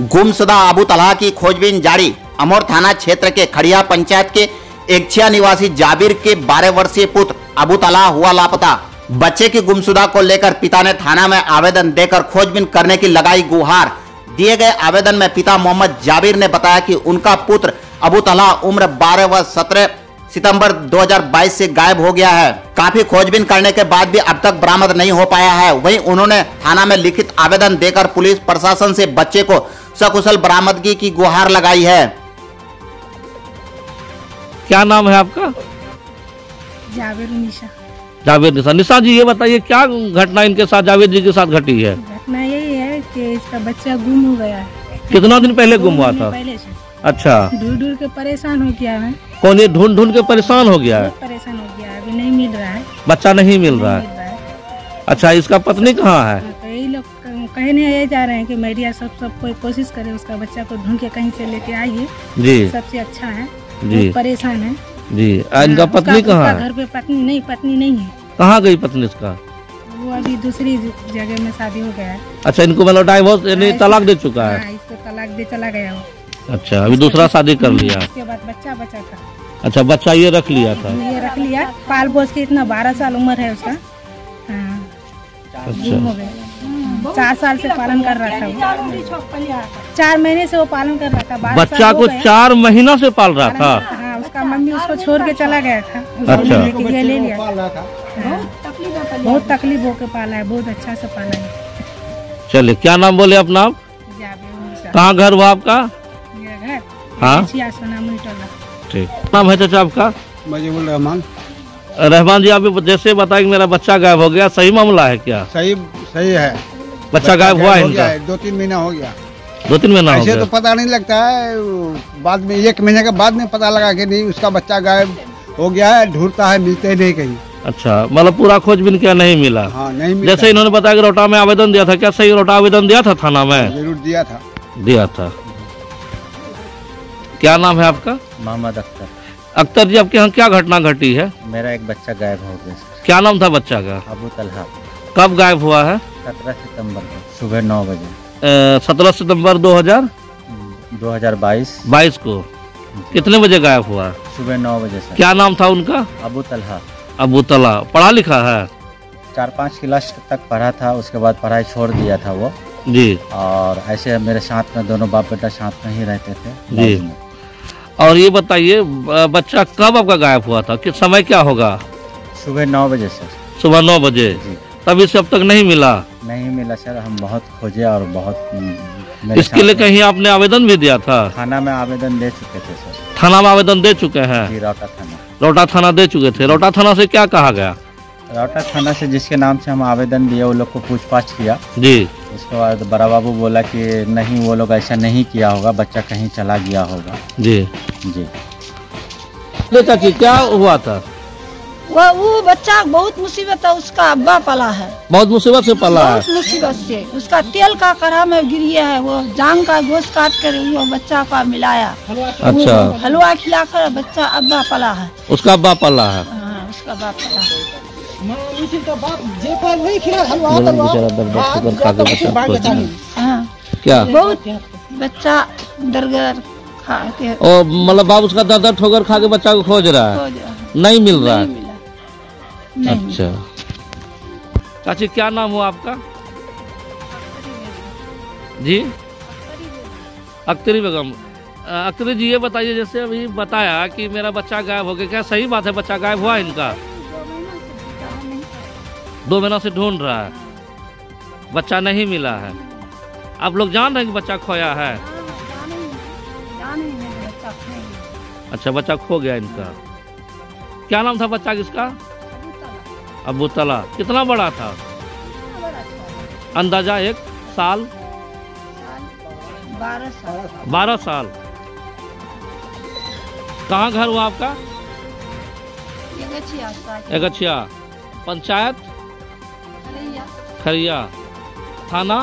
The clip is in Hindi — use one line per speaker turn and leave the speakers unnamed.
गुमशुदा अबू तलहा की खोजबीन जारी। अमोर थाना क्षेत्र के खड़िया पंचायत के एकछिया निवासी जाबिर के 12 वर्षीय पुत्र अबू तलहा हुआ लापता। बच्चे की गुमशुदा को लेकर पिता ने थाना में आवेदन देकर खोजबीन करने की लगाई गुहार। दिए गए आवेदन में पिता मोहम्मद जाबिर ने बताया कि उनका पुत्र अबू तलहा उम्र 12 व 17 सितंबर 2022 से गायब हो गया है। काफ़ी खोजबीन करने के बाद भी अब तक बरामद नहीं हो पाया है। वहीं उन्होंने थाना में लिखित आवेदन देकर पुलिस प्रशासन से बच्चे को सकुशल बरामदगी की गुहार लगाई है।
क्या नाम है आपका?
जावेद निशा।
जावेद निशा। निशा जी ये बताइए क्या घटना इनके साथ जावेद जी के साथ घटी है?
घटना यही है कि इसका बच्चा गुम हो गया है।
कितना दिन पहले गुम हुआ था?
पहले से।
अच्छा।
ढूंढ ढूंढ के परेशान हो गया है।
कौन ये ढूंढ ढूंढ के परेशान हो गया है?
परेशान हो गया अभी नहीं मिल रहा है।
बच्चा नहीं मिल रहा है। अच्छा इसका पत्नी कहाँ है?
कहने ये जा रहे हैं कि मीडिया सब सब कोई कोशिश करे उसका बच्चा को ढूंढ के कहीं से लेके आइए।
जी।
सबसे अच्छा है।
जी।
परेशान है।
जी। इनका
हाँ,
पत्नी कहाँ
घर पे पत्नी नहीं पत्नी नहीं है।
कहाँ गई पत्नी इसका
वो अभी दूसरी जगह में शादी हो गया है।
अच्छा इनको मतलब डाइवोर्स यानी तलाक दे चुका है?
हाँ, इसको तलाक दे चला गया वो।
अच्छा अभी दूसरा शादी कर लिया।
उसके बाद बच्चा बचा था।
अच्छा बच्चा ये रख लिया था?
ये रख लिया। पाल पोस के इतना बारह साल उम्र है उसका। हाँ, हो
अच्छा
चार साल से पालन कर रहा था चार महीने से वो पालन कर रहा था
बच्चा को चार महीना से पाल रहा था।
हाँ उसका मम्मी उसको छोड़ के चला गया था।
अच्छा।
ये ले लिया। हाँ, बहुत तकलीफ़ होके पाला है बहुत अच्छा से पाला है।
चलिए क्या नाम बोले अपना आप? कहाँ घर हुआ आपका?
घर?
हाँ? ठीक। नाम है चाचा आपका?
मजीबुल रहमान।
रहमान जी आप जैसे बताया कि मेरा बच्चा गायब हो गया सही मामला है क्या?
सही सही है।
बच्चा गायब हुआ है इनका?
दो तीन महीना हो गया।
दो तीन महीना
ऐसे तो पता नहीं लगता है बाद में एक महीने के बाद में पता लगा कि नहीं उसका बच्चा गायब हो गया है ढूंढता है मिलते ही नहीं कहीं।
अच्छा मतलब पूरा खोजबीन क्या नहीं मिला?
हाँ नहीं मिलता
जैसे इन्होंने बताया कि रोटा में आवेदन दिया था क्या सही रोटा आवेदन दिया था थाना में?
ज़रूर दिया था।
दिया था। क्या नाम है आपका?
मोहम्मद अख्तर।
अख्तर जी आपके यहाँ क्या घटना घटी है?
मेरा एक बच्चा गायब हो गया
क्या नाम था बच्चा का?
अबू तलहा।
कब गायब हुआ है?
सत्रह सितंबर को सुबह नौ बजे।
सत्रह सितंबर 2000 2022
दो हज़ार बाईस।
को। कितने बजे गायब हुआ?
सुबह नौ बजे सर।
क्या नाम था उनका?
अबू तलहा।
अबू तला पढ़ा लिखा है?
चार पाँच क्लास तक पढ़ा था उसके बाद पढ़ाई छोड़ दिया था वो।
जी।
और ऐसे मेरे साथ में दोनों बाप बेटा साथ में ही रहते थे
जी। और ये बताइए बच्चा कब आपका गायब हुआ था? किस समय क्या होगा?
सुबह नौ बजे सर।
सुबह नौ बजे। तभी से अब तक नहीं मिला?
नहीं मिला सर हम बहुत खोजे और बहुत
इसके लिए कहीं आपने आवेदन भी दिया था?
थाना में आवेदन दे चुके थे सर।
थाना में आवेदन दे चुके हैं?
रौटा थाना।
रोटा थाना दे चुके थे। रोटा थाना से क्या कहा गया?
रोटा थाना से जिसके नाम से हम आवेदन दिए वो लोग को पूछताछ किया।
जी।
उसके बाद बड़ा बाबू बोला कि नहीं वो लोग ऐसा नहीं किया होगा बच्चा कहीं चला गया होगा।
जी।
जी।
चाची क्या हुआ था?
वो वो बच्चा बहुत मुसीबत है उसका अब्बा पला है।
बहुत मुसीबत से पाला है?
बहुत मुसीबत से। उसका तेल का कड़ा में गिर है वो जांग का गोश्त काट कर वो बच्चा का मिलाया।
अच्छा।
हलवा खिलाकर बच्चा अब्बा पला है।
उसका अब्बा पाला है।
हाँ, उसका बाप पला है।
है।
हाँ,
क्या?
बहुत बच्चा दरगर खा के
मतलब बाप उसका दर दर ठोकर खा के बच्चा को खोज रहा है?
है।
नहीं मिल रहा है। अच्छा। चाची क्या नाम हुआ आपका? जी? अख्तरी बेगम। अख्तरी जी ये बताइए जैसे अभी बताया कि मेरा बच्चा गायब हो गया क्या सही बात है बच्चा गायब हुआ इनका? दो महीना से ढूंढ रहा है। बच्चा नहीं मिला है। आप लोग जान रहे हैं कि बच्चा खोया है। अच्छा बच्चा खो गया इनका। क्या नाम था बच्चा किसका? अबू तला कितना बड़ा था? अंदाज़ा एक साल?
बारह साल।
बारह साल। कहाँ घर हुआ आपका? एगछिया पंचायत? खरिया थाना?